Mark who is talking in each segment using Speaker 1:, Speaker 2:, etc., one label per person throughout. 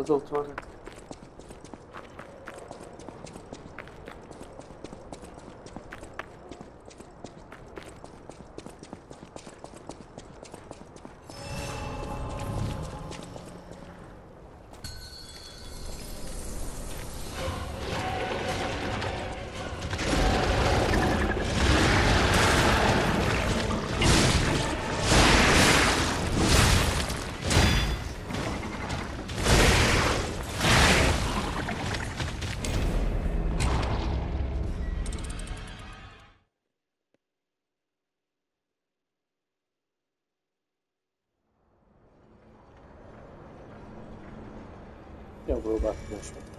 Speaker 1: az ott konuşmak.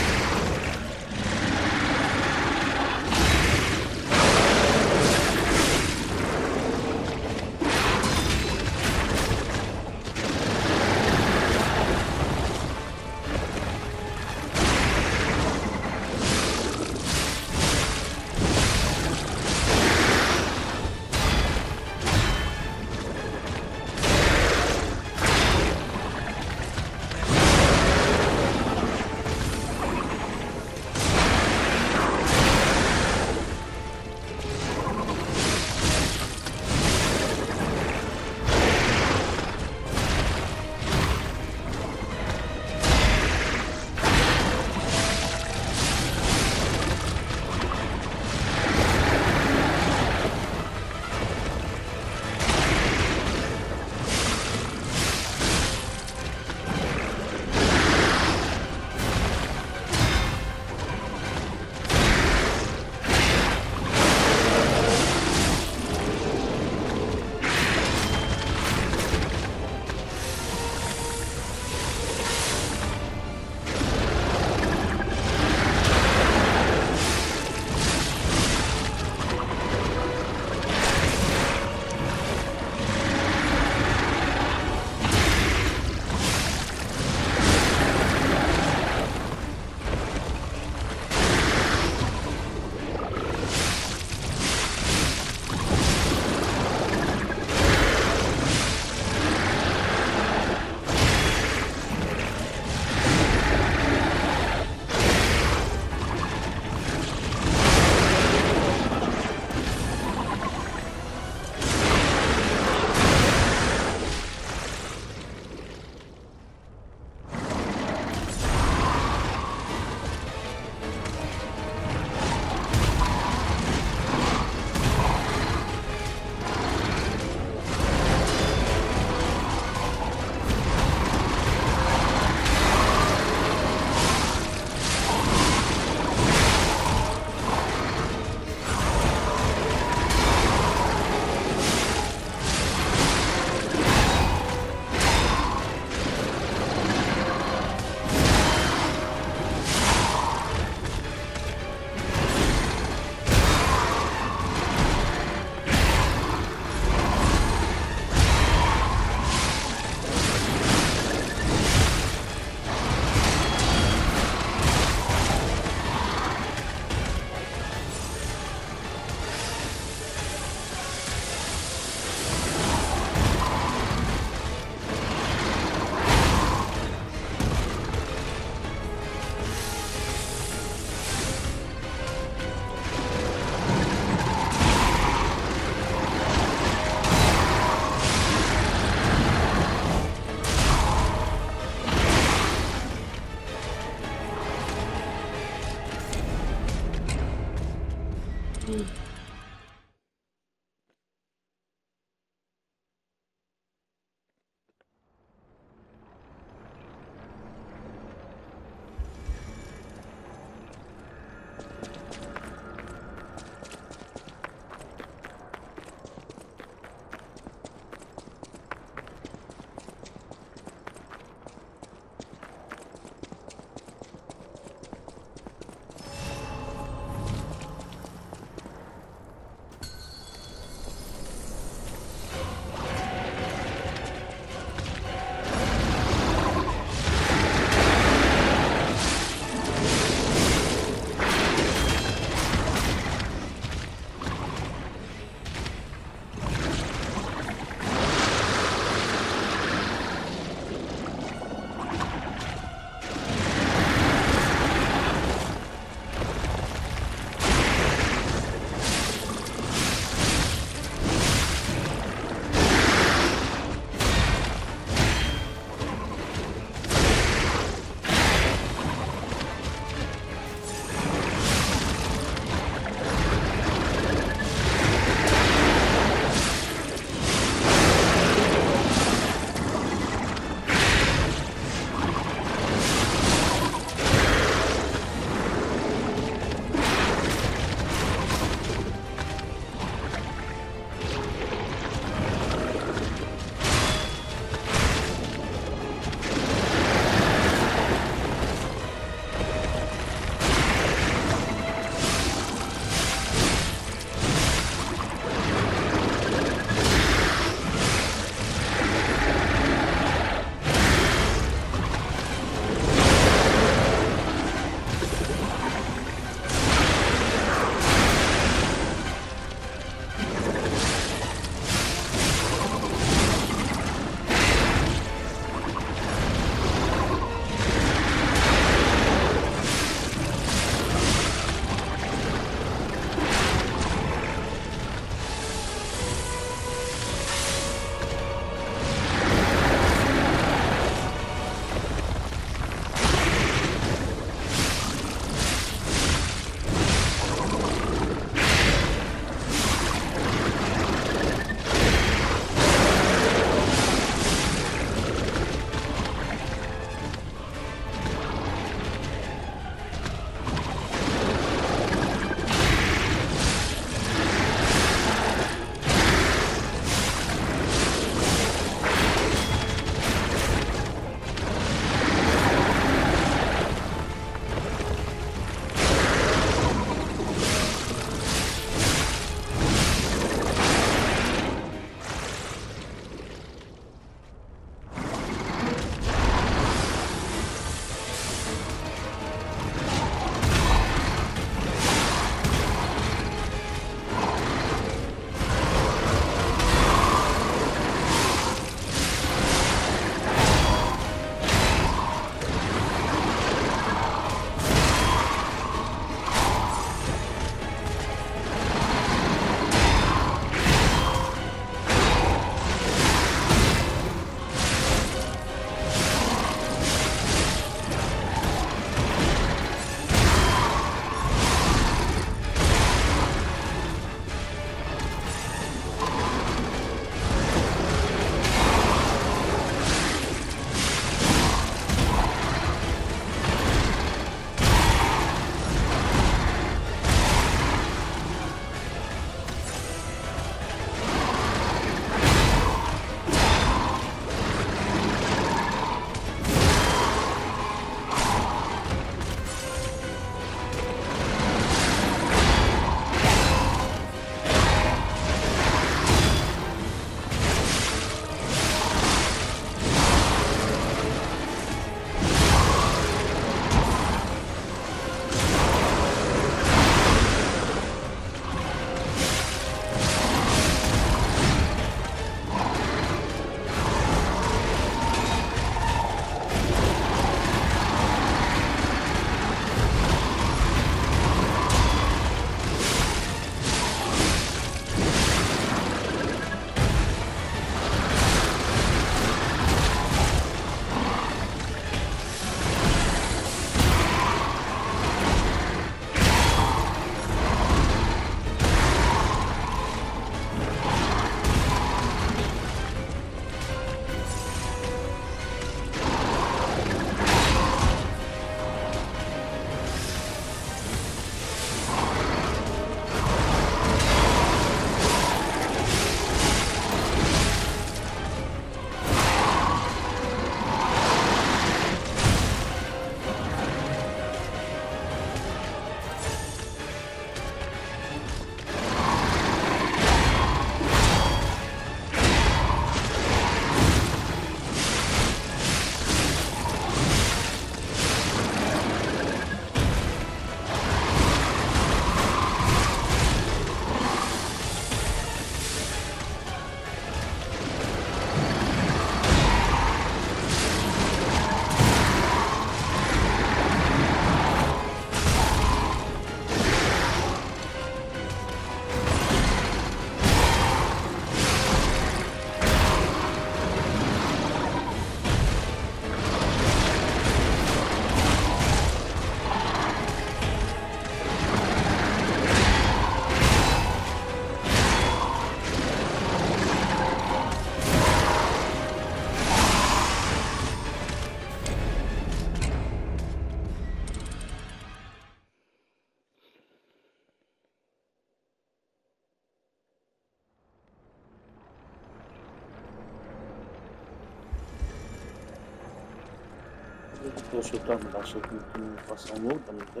Speaker 1: Most meg. Az utolsó tanulások, mint faszom volt, de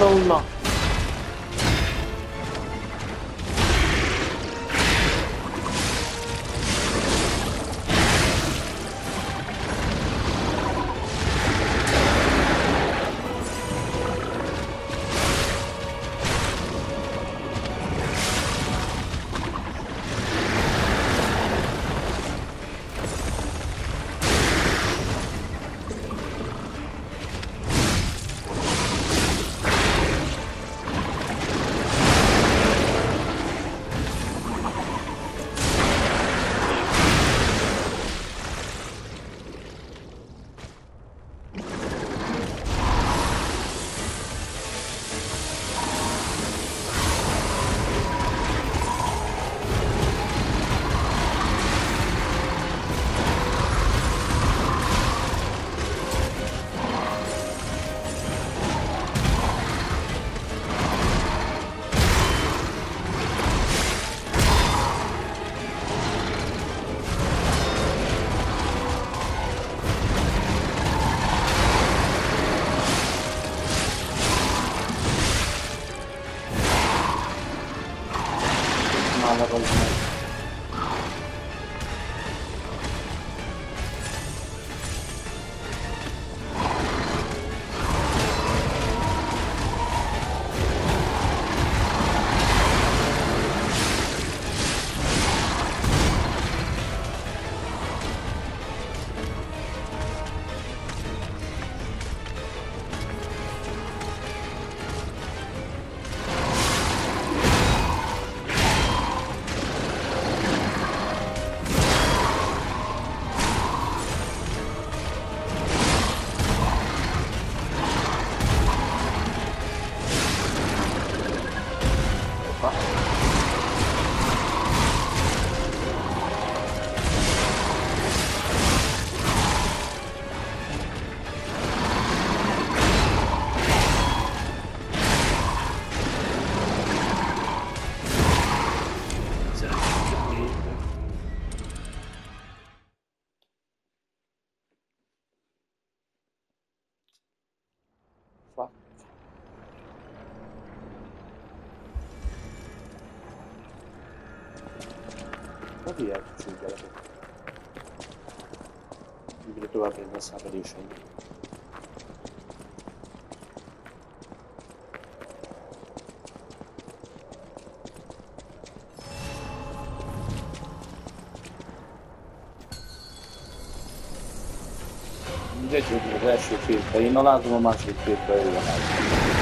Speaker 1: mindegy. Allah. ilyen tovább jön a szenvedéseim. Mindegy, hogy az első félbe én alázom, a második félbe ő alázom.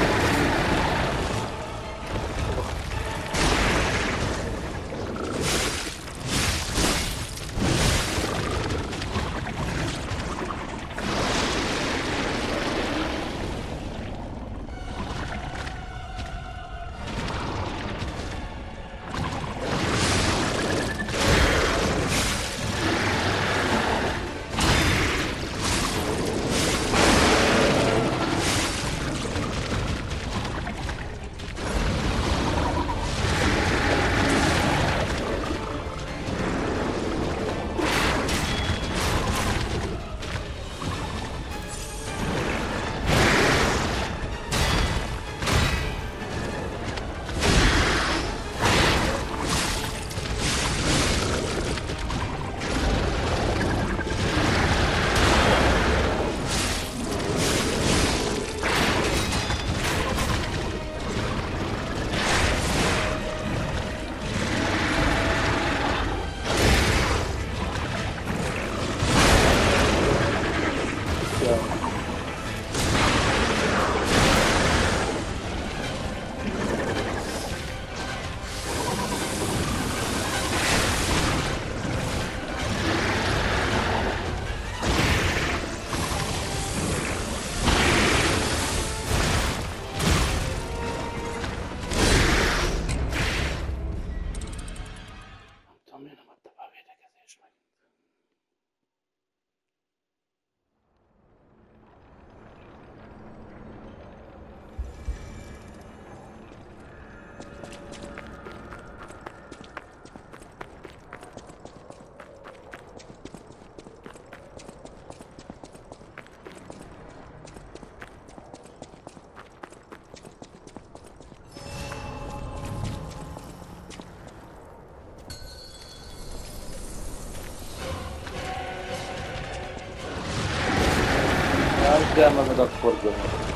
Speaker 1: El magad, akkor gömör.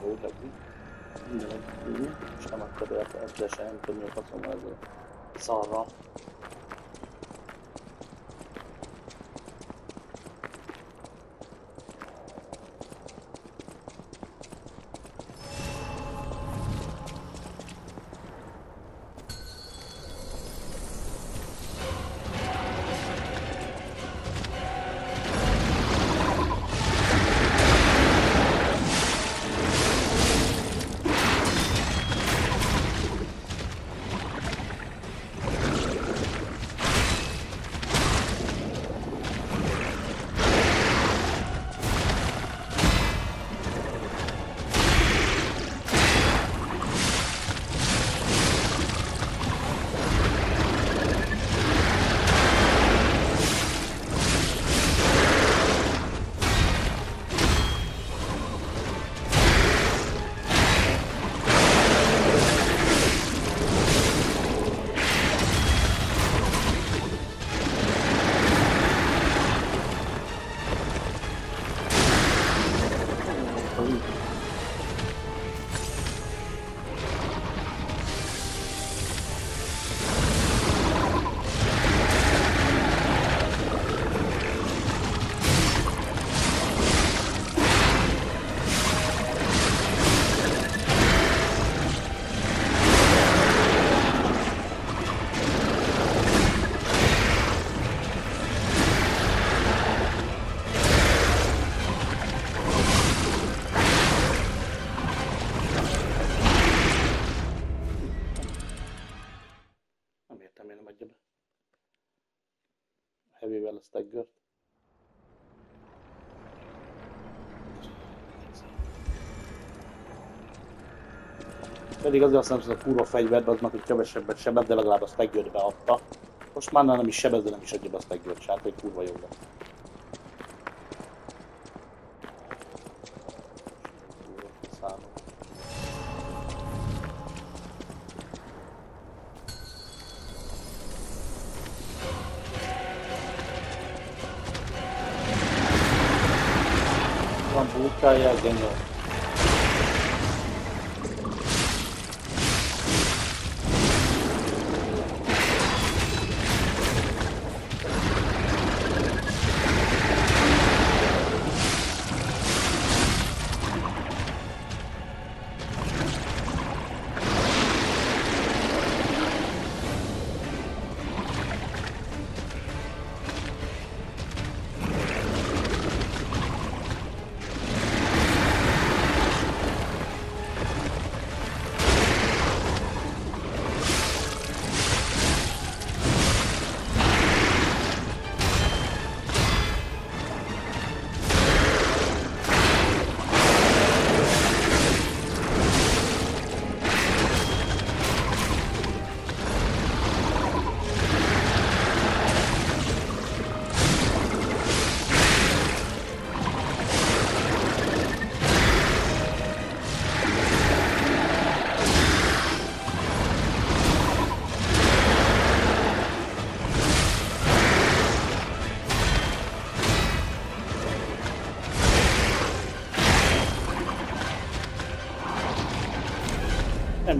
Speaker 1: A volt eddig. Minden és nem akar el, de sem nem tudom, mi a szarra. Pedig azért azt nem a kurva fegyvert, az meg, hogy kevesebbet sebed, de legalább a stagger beadta. Most már nem is sebez, de nem is adja be a stagger hát hogy kurva jó lesz.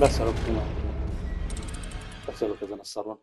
Speaker 1: Beszarok imád. Beszarok ezen a szaron.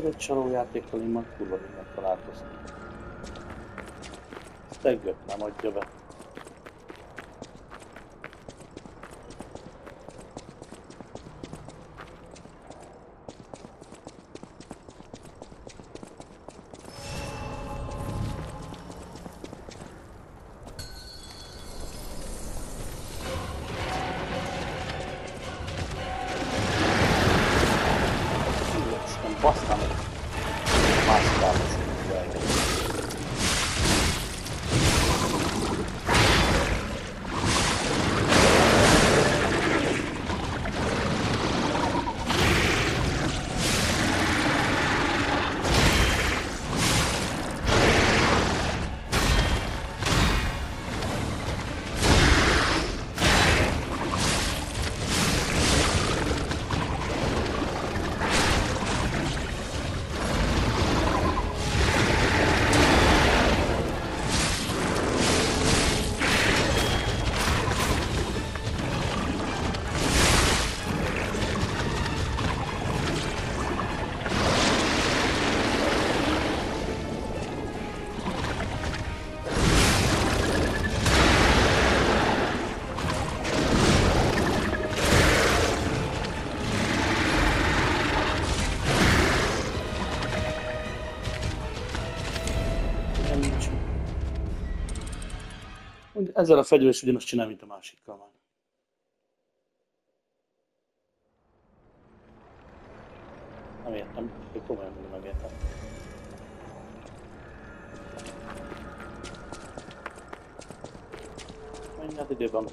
Speaker 1: Ekkor egy csalójátékkal én már kurva mindent találkoztam. Steggert nem adja be. Ezzel a fegyver is ugyanazt csinál, mint a másikkal már. Nem értem, hogy komolyan mondom, nem értem. Menj át időben,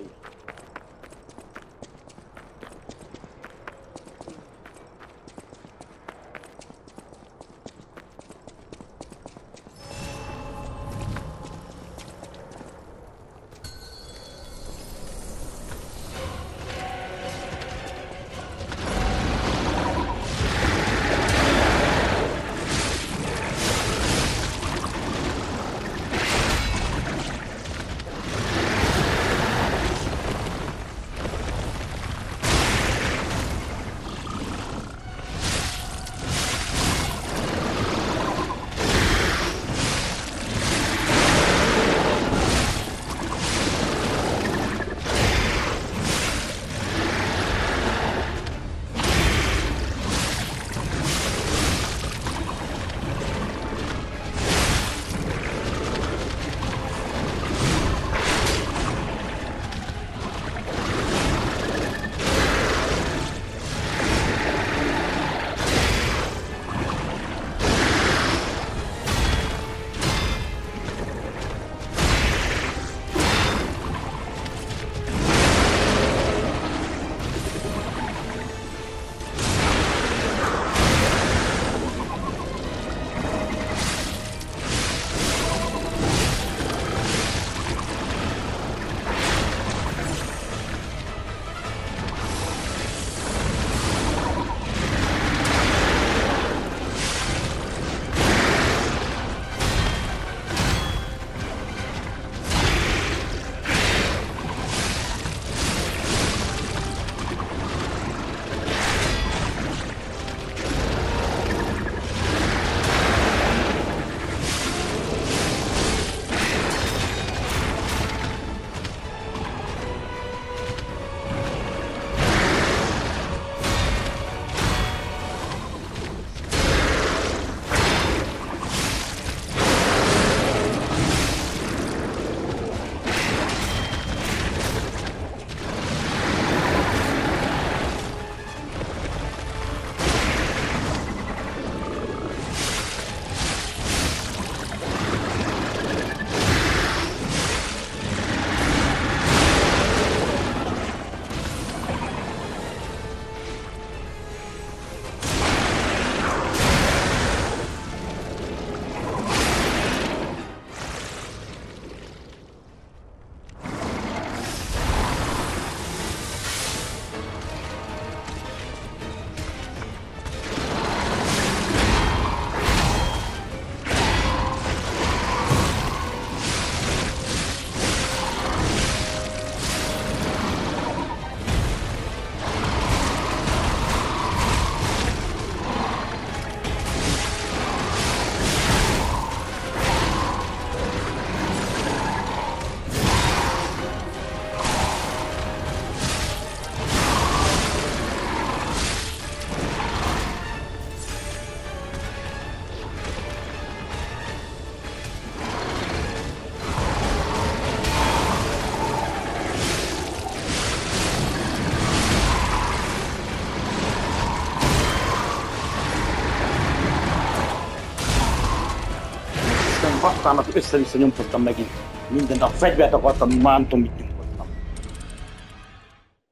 Speaker 1: Bri. fának össze-vissza nyomkodtam megint. Minden nap fegyvert akartam, már nem tudom, mit nyomkodtam.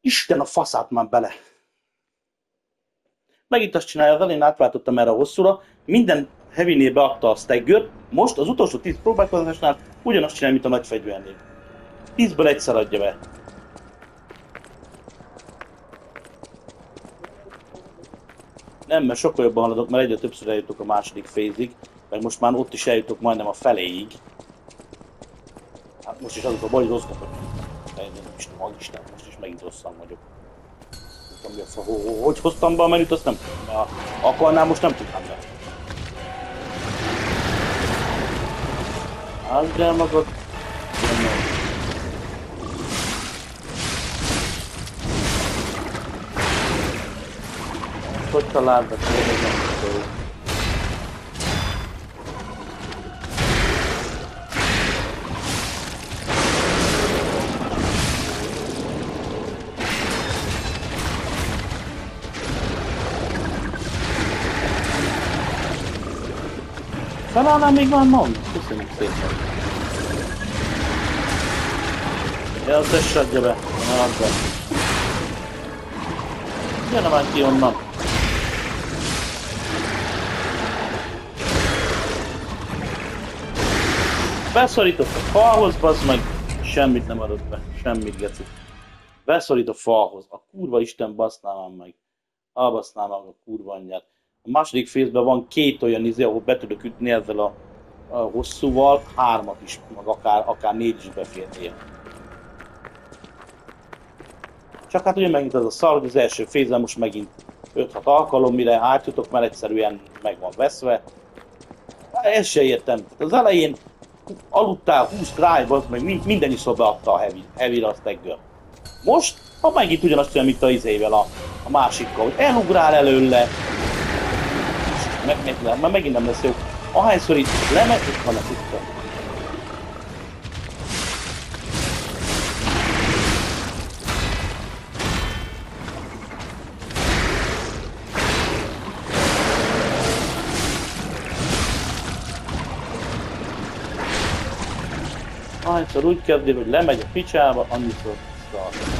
Speaker 1: Isten a faszát már bele. Megint azt csinálja, az elején átváltottam erre a hosszúra, minden heavy beadta a stagger, most az utolsó 10 próbálkozásnál ugyanazt csinálja, mint a nagy fegyvernél. 10-ből egyszer adja be. Nem, mert sokkal jobban haladok, mert egyre többször eljutok a második fézig, meg most már ott is eljutok majdnem a feléig. Hát most is azok a baj, vagyok. Nem is tudom, most is megint rosszan vagyok. Nem tudom, hogy, hogy hoztam be a menüt, azt nem tudom. Ha akarnám, most nem tudnám be. Házd el magad. Hogy találd a tényleg Talán még van mond. Köszönjük szépen. Ja, az tess adja be. Ne add be. Jönne már ki onnan. Beszorított a falhoz, bazd meg. Semmit nem adott be. Semmit, geci. Beszorít a falhoz. A kurva Isten basznál meg. Albasznál meg a kurva anyját. A második fészben van két olyan izé, ahol be tudok ütni ezzel a, a hosszúval, hármat is, meg akár, akár négy is beférnél. Csak hát ugye megint az a szar, hogy az első fézben most megint 5-6 alkalom, mire átjutok, mert egyszerűen meg van veszve. Ezt se értem. Az elején aludtál 20 drive az meg minden is beadta a heavy, heavy a staggör. Most, ha megint ugyanazt csinál, mint a izével a, a másikkal, hogy elugrál előle, meg, meg, meg, már megint nem lesz jó. Ahányszor itt lemegy, itt van a titka. Ahányszor úgy kezdi, hogy lemegy a picsába, annyiszor szar.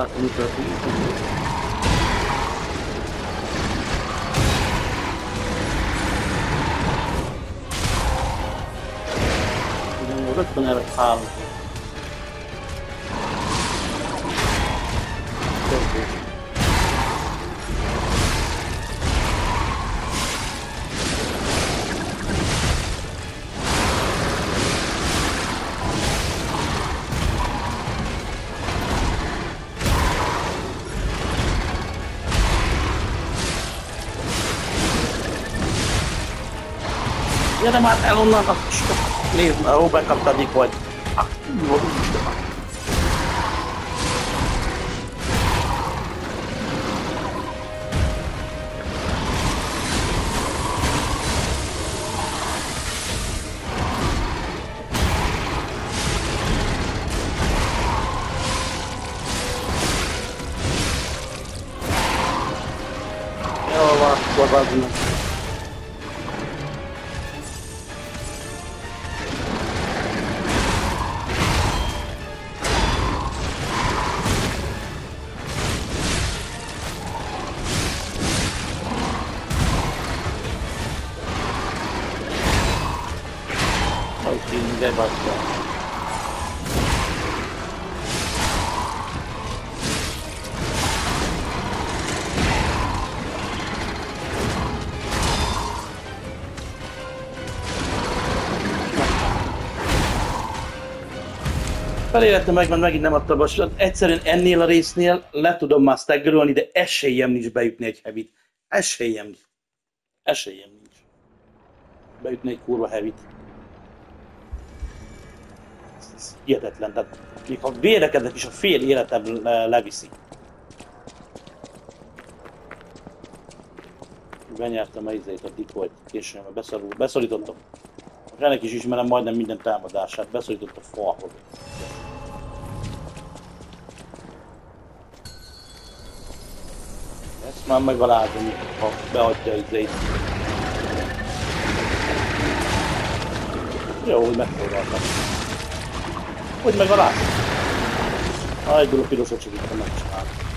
Speaker 1: Látom, mi történik. Igen, rögtön erre három. Gyere már el onnan, a Nézd már, ó, bekaptadik vagy. Ah, jó. Jól van, akkor Felélettem meg, mert megint nem adta a. Egyszerűen ennél a résznél le tudom már staggerölni, de esélyem nincs bejutni egy hevit. Esélyem nincs. Esélyem nincs. Beütni egy kurva hevit. Ez- hihetetlen. Tehát, még ha védekezek is, a fél életem le- leviszi. Benyertem a izét, a dikolt, későn, beszorul, beszorítottam. Ennek is ismerem majdnem minden támadását, beszorított a falhoz. Ezt már megalázom, ha beadja izét. Jó, hogy megfordultam. Hogy megaláz? Ha egyből a pirosat segítem megcsinálni.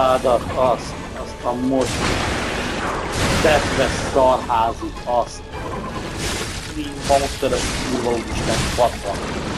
Speaker 1: családat, azt, azt a most tetves szarházit, azt. Így van, most tőle kurva úristen,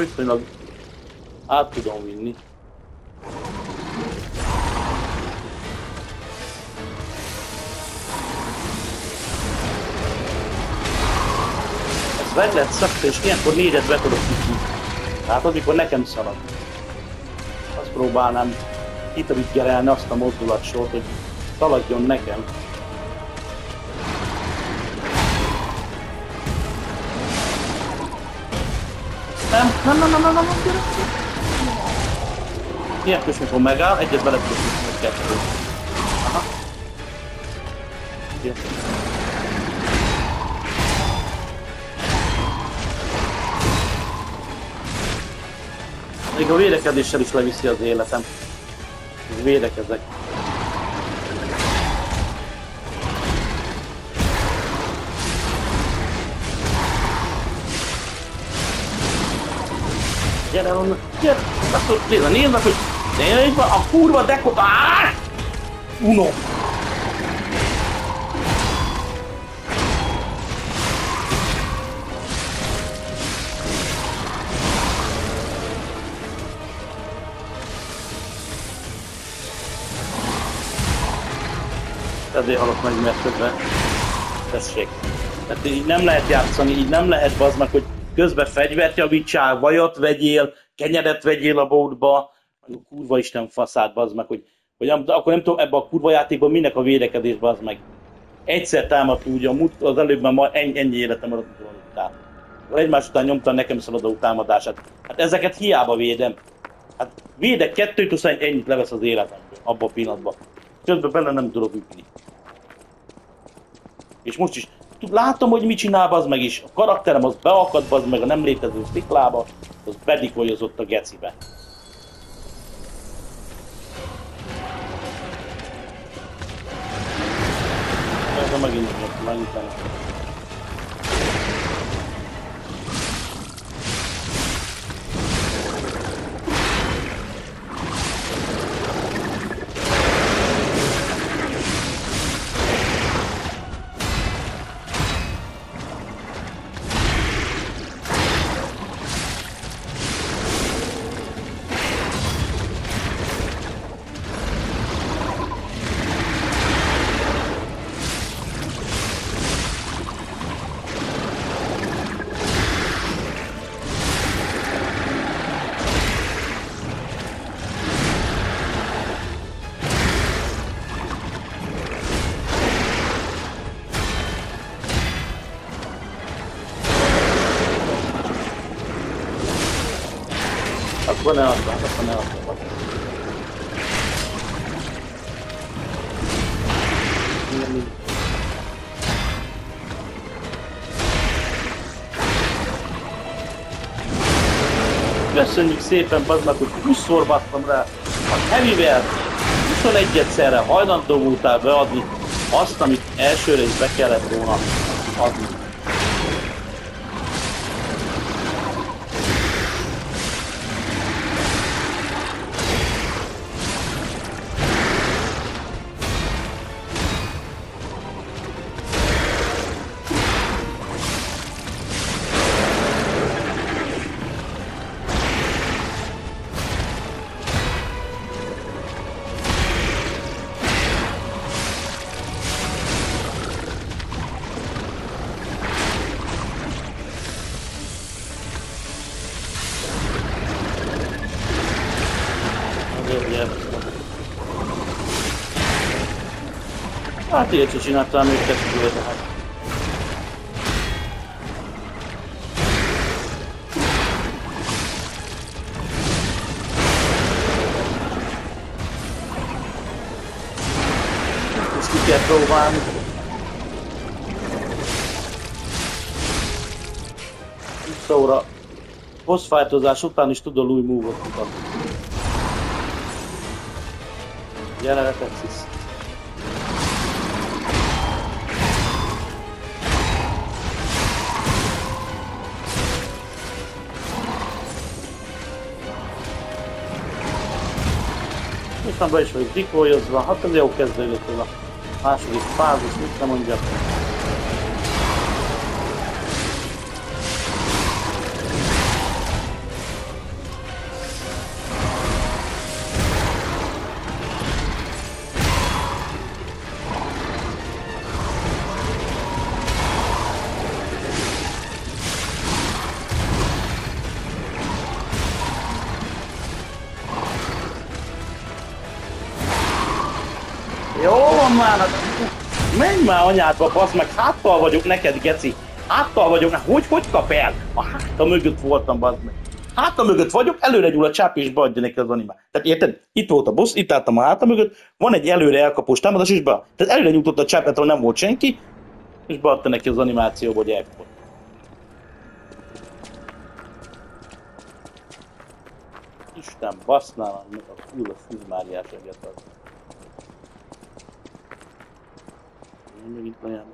Speaker 1: viszonylag át tudom vinni. Ezt meg lehet szakta, és ilyenkor négyet be tudok ütni. Tehát az, mikor nekem szalad. Azt próbálnám kitriggerelni azt a mozdulatsort, hogy szaladjon nekem. Nem, nem, nem, nem, nem, nem, nem. Ilyen kis, mikor megáll, egyet bele tudok jutni, vagy kettő. Aha. Jó. Még a védekezéssel is leviszi az életem. Védekezek. gyere el onnan, gyere! Nézd meg, nézd meg, hogy nézd meg, a kurva dekot, áááá! Uno! Ezért halok meg, mert többre. Tessék. Tehát így nem lehet játszani, így nem lehet bazd meg, hogy közben fegyvert javítsál, vajat vegyél, kenyeret vegyél a bódba, kurva isten faszát bazd meg, hogy, hogy akkor nem tudom, ebben a kurva játékban minek a védekezés bazd meg. Egyszer támadt úgy, a mut, az előbb már ennyi, ennyi életem alatt után. Egymás után nyomtam nekem szaladó támadását. Hát ezeket hiába védem. Hát védek kettőt, aztán ennyit levesz az életemből, abban a pillanatban. Közben bele nem tudok ütni. És most is látom, hogy mit csinál az meg is. A karakterem az beakad az meg a nem létező sziklába, az bedikolyozott a gecibe. Ez a megint, megint nem. Akkor ne adtam, akkor ne adtam. Köszönjük szépen, Baznak, hogy 20-szor battam rá a heavy 21 egyszerre hajlandó voltál beadni azt, amit elsőre is be kellett volna adni. Hát ilyet sem csináltam még testőre, tehát. Ezt ki kell próbálni. Visszaóra boss fightozás után is tudod új move-ot mutatni. Gyere, Texas. Mostan be is vagyok dikolyozva, hát ez jó kezdődött ez a második fázis, mit nem mondjak. Anyádba, basz meg, háttal vagyok neked, geci. Háttal vagyok, hogy, hogy kap el? A háta mögött voltam, basz meg. Háta mögött vagyok, előre gyúl a csáp és beadja neki az animát. Tehát érted? Itt volt a boss, itt álltam a háta mögött, van egy előre elkapós támadás, és be. Tehát előre nyújtott a csápát, ahol nem volt senki, és beadta neki az animációba, hogy elkapott. Isten, basznál, a fül a fűzmáriás egyet az. Megint olyan